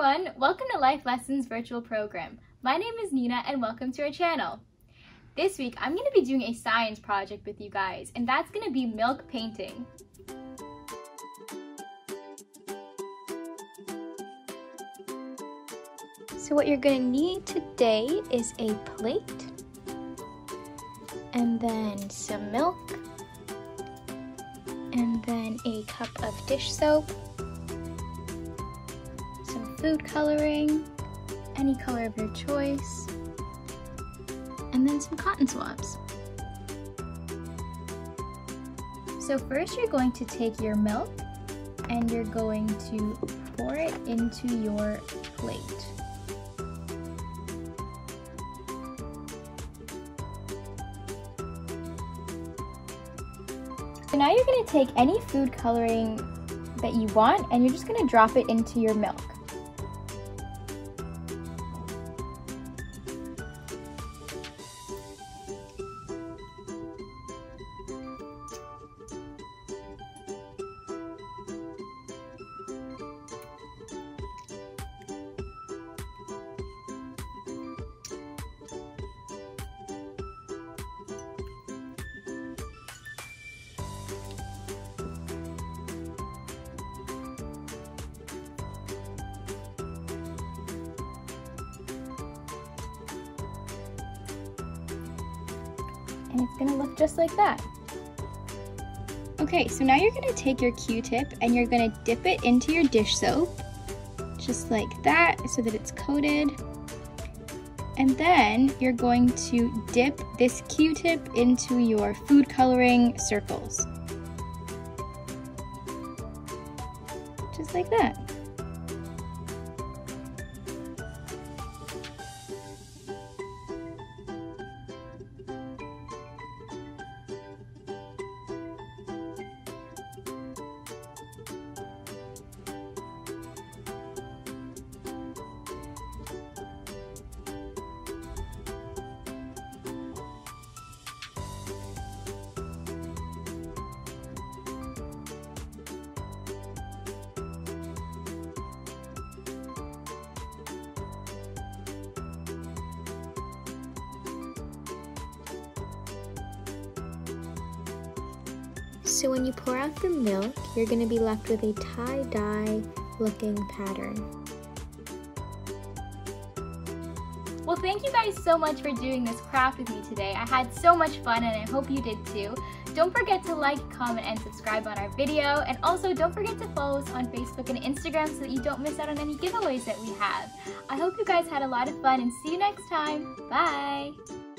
Welcome to Life Lessonz virtual program. My name is Neena and welcome to our channel. This week I'm going to be doing a science project with you guys and that's going to be milk painting. So what you're going to need today is a plate and then some milk and then a cup of dish soap, food coloring, any color of your choice, and then some cotton swabs. So first you're going to take your milk and you're going to pour it into your plate. So now you're gonna take any food coloring that you want and you're just gonna drop it into your milk. And it's gonna look just like that. Okay, so now you're gonna take your Q-tip and you're gonna dip it into your dish soap, just like that, so that it's coated. And then you're going to dip this Q-tip into your food coloring circles. Just like that. So when you pour out the milk, you're going to be left with a tie-dye looking pattern. Well, thank you guys so much for doing this craft with me today. I had so much fun and I hope you did too. Don't forget to like, comment, and subscribe on our video. And also don't forget to follow us on Facebook and Instagram so that you don't miss out on any giveaways that we have. I hope you guys had a lot of fun and see you next time. Bye!